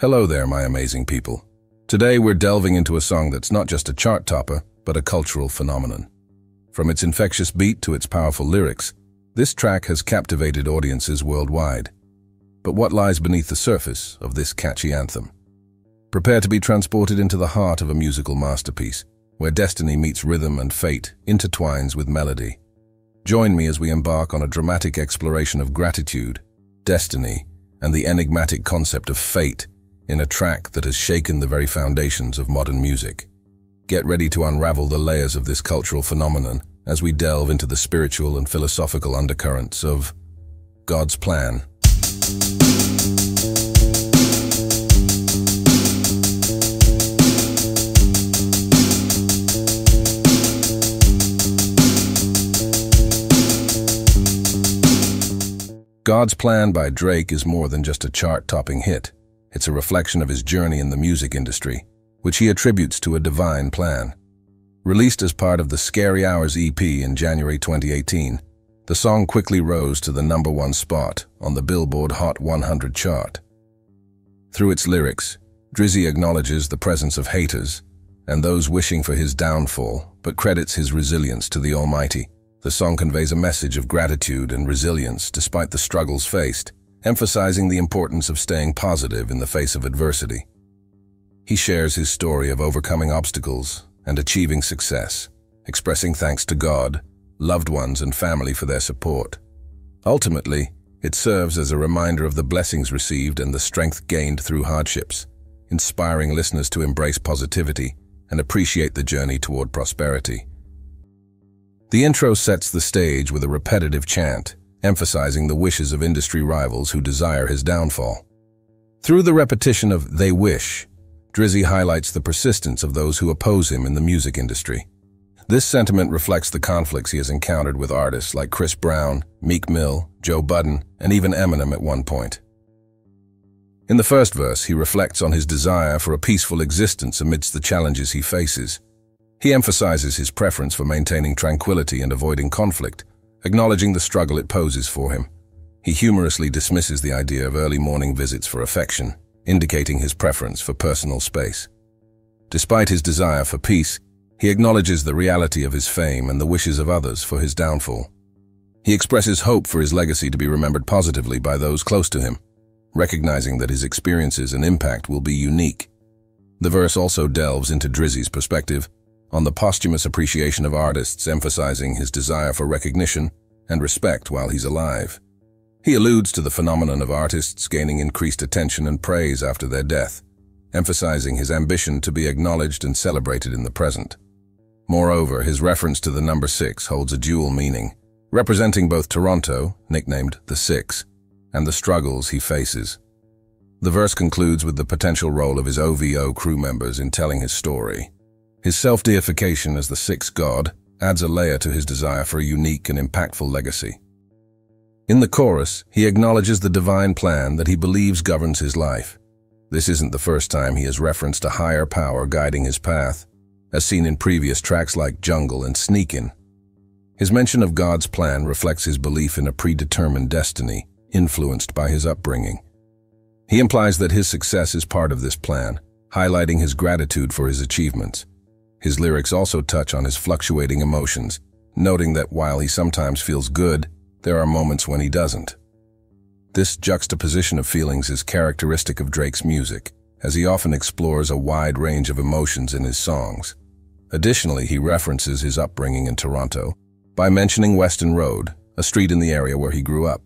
Hello there, my amazing people. Today we're delving into a song that's not just a chart topper, but a cultural phenomenon. From its infectious beat to its powerful lyrics, this track has captivated audiences worldwide. But what lies beneath the surface of this catchy anthem? Prepare to be transported into the heart of a musical masterpiece, where destiny meets rhythm and fate intertwines with melody. Join me as we embark on a dramatic exploration of gratitude, destiny, and the enigmatic concept of fate in a track that has shaken the very foundations of modern music. Get ready to unravel the layers of this cultural phenomenon as we delve into the spiritual and philosophical undercurrents of God's plan. God's Plan by Drake is more than just a chart-topping hit. It's a reflection of his journey in the music industry, which he attributes to a divine plan. Released as part of the Scary Hours EP in January 2018, the song quickly rose to the number one spot on the Billboard Hot 100 chart. Through its lyrics, Drizzy acknowledges the presence of haters and those wishing for his downfall, but credits his resilience to the Almighty. The song conveys a message of gratitude and resilience despite the struggles faced, emphasizing the importance of staying positive in the face of adversity. He shares his story of overcoming obstacles and achieving success, expressing thanks to God, loved ones and family for their support. Ultimately, it serves as a reminder of the blessings received and the strength gained through hardships, inspiring listeners to embrace positivity and appreciate the journey toward prosperity. The intro sets the stage with a repetitive chant, emphasizing the wishes of industry rivals who desire his downfall. Through the repetition of they wish, Drizzy highlights the persistence of those who oppose him in the music industry. This sentiment reflects the conflicts he has encountered with artists like Chris Brown, Meek Mill, Joe Budden, and even Eminem at one point. In the first verse, he reflects on his desire for a peaceful existence amidst the challenges he faces. He emphasizes his preference for maintaining tranquility and avoiding conflict, acknowledging the struggle it poses for him. He humorously dismisses the idea of early morning visits for affection, indicating his preference for personal space. Despite his desire for peace, he acknowledges the reality of his fame and the wishes of others for his downfall. He expresses hope for his legacy to be remembered positively by those close to him, recognizing that his experiences and impact will be unique. The verse also delves into Drizzy's perspective on the posthumous appreciation of artists emphasizing his desire for recognition and respect while he's alive. He alludes to the phenomenon of artists gaining increased attention and praise after their death, emphasizing his ambition to be acknowledged and celebrated in the present. Moreover, his reference to the number six holds a dual meaning, representing both Toronto, nicknamed the Six, and the struggles he faces. The verse concludes with the potential role of his OVO crew members in telling his story. His self-deification as the sixth god adds a layer to his desire for a unique and impactful legacy. In the chorus, he acknowledges the divine plan that he believes governs his life. This isn't the first time he has referenced a higher power guiding his path, as seen in previous tracks like Jungle and Sneakin'. His mention of God's plan reflects his belief in a predetermined destiny, influenced by his upbringing. He implies that his success is part of this plan, highlighting his gratitude for his achievements. His lyrics also touch on his fluctuating emotions, noting that while he sometimes feels good, there are moments when he doesn't. This juxtaposition of feelings is characteristic of Drake's music, as he often explores a wide range of emotions in his songs. Additionally, he references his upbringing in Toronto by mentioning Weston Road, a street in the area where he grew up.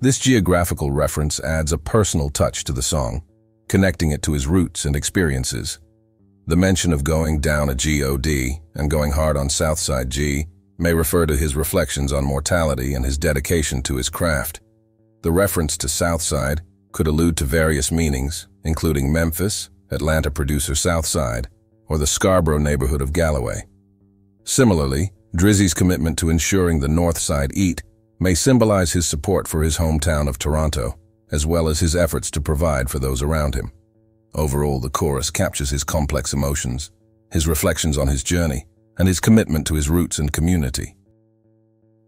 This geographical reference adds a personal touch to the song, connecting it to his roots and experiences. The mention of going down a GOD and going hard on Southside G may refer to his reflections on mortality and his dedication to his craft. The reference to Southside could allude to various meanings, including Memphis, Atlanta producer Southside, or the Scarborough neighborhood of Galloway. Similarly, Drizzy's commitment to ensuring the North Side eat may symbolize his support for his hometown of Toronto, as well as his efforts to provide for those around him. Overall, the chorus captures his complex emotions, his reflections on his journey, and his commitment to his roots and community.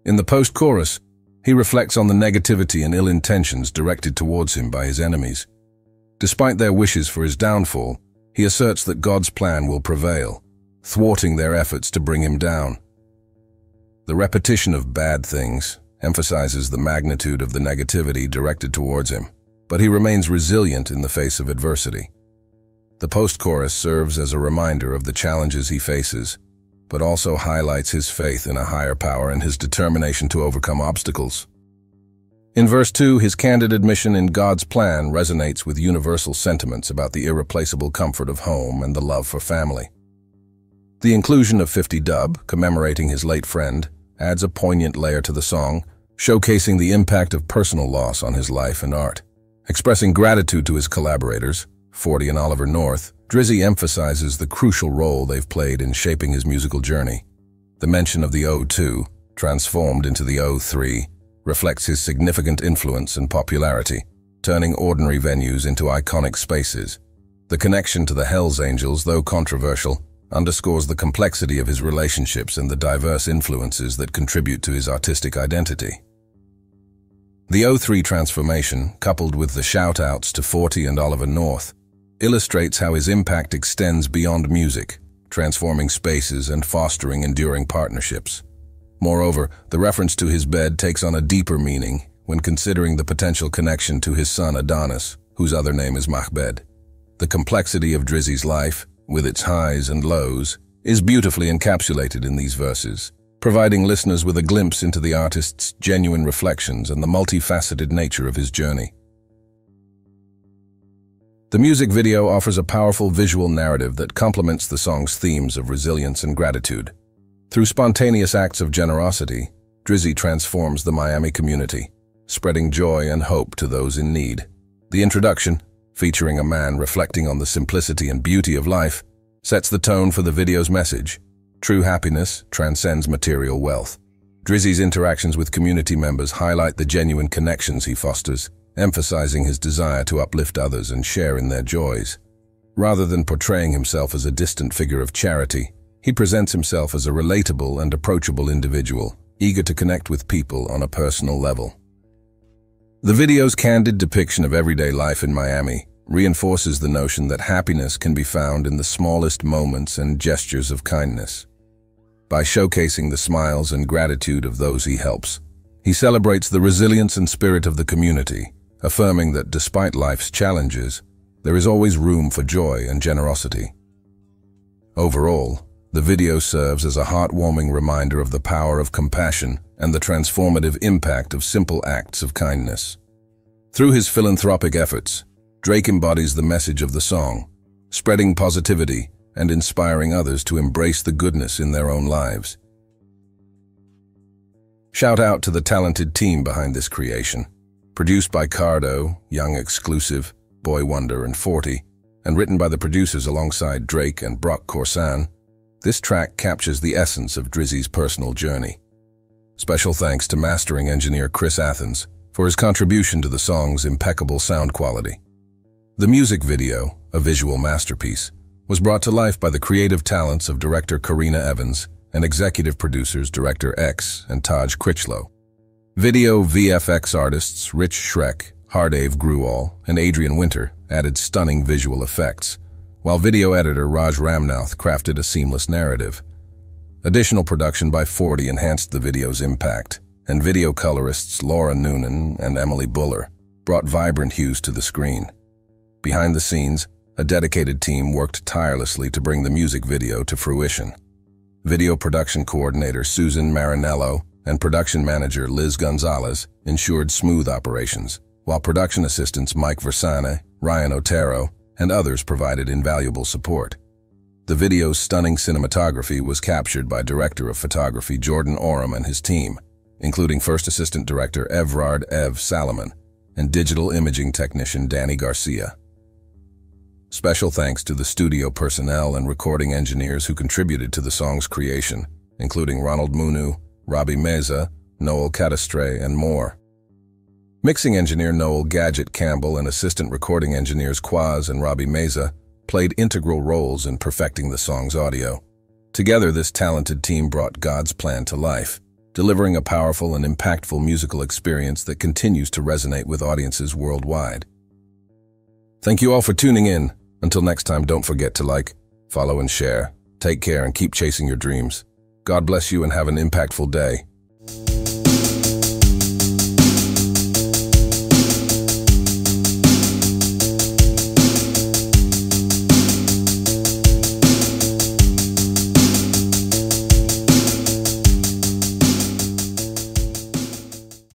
In the post-chorus, he reflects on the negativity and ill intentions directed towards him by his enemies. Despite their wishes for his downfall, he asserts that God's plan will prevail, thwarting their efforts to bring him down. The repetition of bad things emphasizes the magnitude of the negativity directed towards him, but he remains resilient in the face of adversity. The post-chorus serves as a reminder of the challenges he faces, but also highlights his faith in a higher power and his determination to overcome obstacles. In verse 2, his candid admission in God's plan resonates with universal sentiments about the irreplaceable comfort of home and the love for family. The inclusion of 50 Dub, commemorating his late friend, adds a poignant layer to the song, showcasing the impact of personal loss on his life and art. Expressing gratitude to his collaborators, 40 and Oliver North, Drizzy emphasizes the crucial role they've played in shaping his musical journey. The mention of the O2, transformed into the O3, reflects his significant influence and popularity, turning ordinary venues into iconic spaces. The connection to the Hells Angels, though controversial, underscores the complexity of his relationships and the diverse influences that contribute to his artistic identity. The O3 transformation, coupled with the shout-outs to 40 and Oliver North, illustrates how his impact extends beyond music, transforming spaces and fostering enduring partnerships. Moreover, the reference to his bed takes on a deeper meaning when considering the potential connection to his son Adonis, whose other name is Mahbed. The complexity of Drizzy's life, with its highs and lows, is beautifully encapsulated in these verses, providing listeners with a glimpse into the artist's genuine reflections and the multifaceted nature of his journey. The music video offers a powerful visual narrative that complements the song's themes of resilience and gratitude. Through spontaneous acts of generosity, Drizzy transforms the Miami community, spreading joy and hope to those in need. The introduction, featuring a man reflecting on the simplicity and beauty of life, sets the tone for the video's message. True happiness transcends material wealth. Drizzy's interactions with community members highlight the genuine connections he fosters, emphasizing his desire to uplift others and share in their joys. Rather than portraying himself as a distant figure of charity, he presents himself as a relatable and approachable individual, eager to connect with people on a personal level. The video's candid depiction of everyday life in Miami reinforces the notion that happiness can be found in the smallest moments and gestures of kindness. By showcasing the smiles and gratitude of those he helps, he celebrates the resilience and spirit of the community, affirming that despite life's challenges, there is always room for joy and generosity. Overall, the video serves as a heartwarming reminder of the power of compassion and the transformative impact of simple acts of kindness. Through his philanthropic efforts, Drake embodies the message of the song, spreading positivity and inspiring others to embrace the goodness in their own lives. Shout out to the talented team behind this creation. Produced by Cardo, Yung Exclusive, Boi-1da, and 40, and written by the producers alongside Drake and Brock Korsan, this track captures the essence of Drizzy's personal journey. Special thanks to mastering engineer Chris Athens for his contribution to the song's impeccable sound quality. The music video, a visual masterpiece, was brought to life by the creative talents of director Karena Evans and executive producers Director X and Taj Critchlow. Video VFX artists Rich Schreck, Hardave Gruall, and Adrian Winter added stunning visual effects, while video editor Raj Ramnath crafted a seamless narrative. Additional production by 40 enhanced the video's impact, and video colorists Laura Noonan and Emily Buller brought vibrant hues to the screen. Behind the scenes, a dedicated team worked tirelessly to bring the music video to fruition. Video production coordinator Susan Marinello and production manager Liz Gonzalez ensured smooth operations, while production assistants Mike Versane, Ryan Otero, and others provided invaluable support. The video's stunning cinematography was captured by director of photography Jordan Oram and his team, including first assistant director Evrard Ev Salomon and digital imaging technician Danny Garcia. Special thanks to the studio personnel and recording engineers who contributed to the song's creation, including Ronald Moonoo, Robbie Meza, Noel Cadastre, and more. Mixing engineer Noel Gadget Campbell and assistant recording engineers Quaz and Robbie Meza played integral roles in perfecting the song's audio. Together, this talented team brought God's plan to life, delivering a powerful and impactful musical experience that continues to resonate with audiences worldwide. Thank you all for tuning in. Until next time, don't forget to like, follow, and share. Take care and keep chasing your dreams. God bless you and have an impactful day.